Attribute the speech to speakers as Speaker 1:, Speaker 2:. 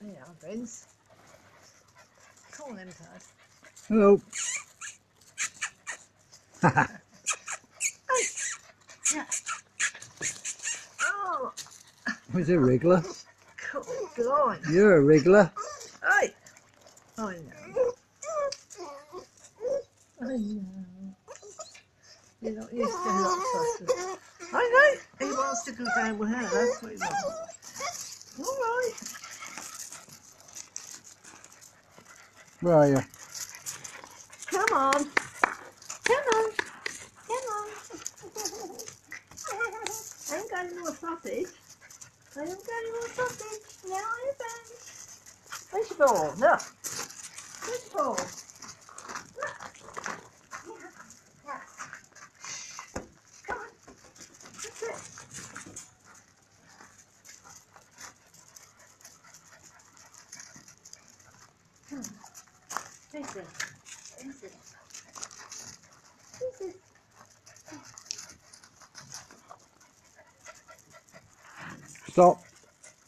Speaker 1: There you are. Come on then, Dad.
Speaker 2: Hello.
Speaker 1: Yeah. Oh,
Speaker 2: Who's a wriggler?
Speaker 1: cool. Blind.
Speaker 2: You're a wriggler.
Speaker 1: Hey. I know. I know. You're not used to hot fusses. I know. He wants to go down with her. That's what he wants. All right.
Speaker 2: Where are you?
Speaker 1: Come on. Come on. Come on. I ain't got any more sausage. I haven't got any more sausage. Now I haven't. Ball? Look. Where's your ball? Look. Yeah. Yeah. Come on. That's